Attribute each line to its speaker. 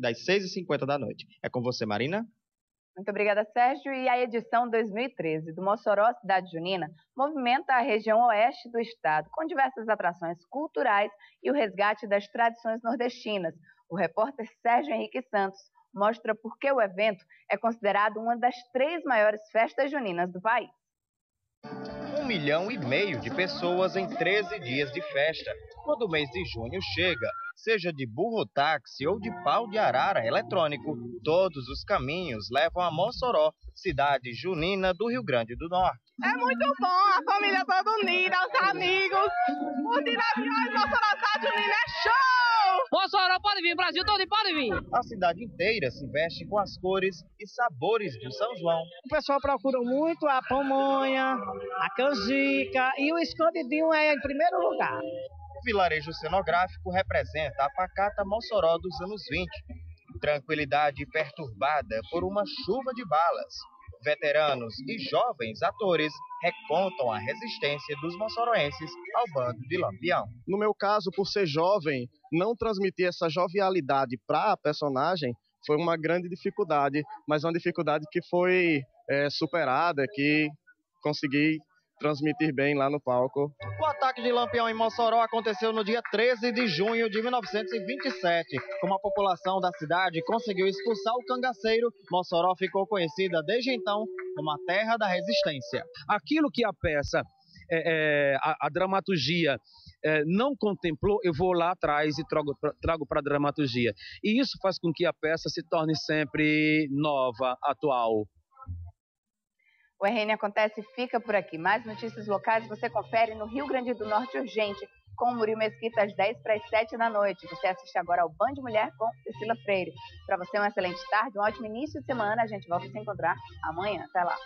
Speaker 1: das 6h50 da noite. É com você, Marina.
Speaker 2: Muito obrigada, Sérgio. E a edição 2013 do Mossoró Cidade Junina movimenta a região oeste do estado, com diversas atrações culturais e o resgate das tradições nordestinas. O repórter Sérgio Henrique Santos mostra por que o evento é considerado uma das três maiores festas juninas do país.
Speaker 1: Um milhão e meio de pessoas em 13 dias de festa. Quando o mês de junho chega, seja de burro táxi ou de pau de arara eletrônico, todos os caminhos levam a Mossoró, cidade junina do Rio Grande do Norte.
Speaker 3: É muito bom, a família toda unida, os amigos, os direções Mossoró Cidade Junina é show!
Speaker 4: Mossoró pode vir, Brasil todo pode vir!
Speaker 1: A cidade inteira se veste com as cores e sabores do São João.
Speaker 5: O pessoal procura muito a pamonha, a canjica e o escondidinho é em primeiro lugar
Speaker 1: vilarejo cenográfico representa a pacata Mossoró dos anos 20. Tranquilidade perturbada por uma chuva de balas. Veteranos e jovens atores recontam a resistência dos moçoroenses ao bando de Lampião.
Speaker 6: No meu caso, por ser jovem, não transmitir essa jovialidade para a personagem foi uma grande dificuldade, mas uma dificuldade que foi é, superada, que consegui transmitir bem lá no palco.
Speaker 1: O ataque de Lampião em Mossoró aconteceu no dia 13 de junho de 1927. Como a população da cidade conseguiu expulsar o cangaceiro, Mossoró ficou conhecida desde então como a terra da resistência.
Speaker 7: Aquilo que a peça, é, é, a, a, dramaturgia é, não contemplou, eu vou lá atrás e trago para a dramaturgia. E isso faz com que a peça se torne sempre nova, atual.
Speaker 2: O RN Acontece fica por aqui. Mais notícias locais você confere no Rio Grande do Norte Urgente, com o Murilo Mesquita às 10 para as 7 da noite. Você assiste agora ao Band Mulher com Cecília Freire. Para você, uma excelente tarde, um ótimo início de semana. A gente volta a se encontrar amanhã. Até lá.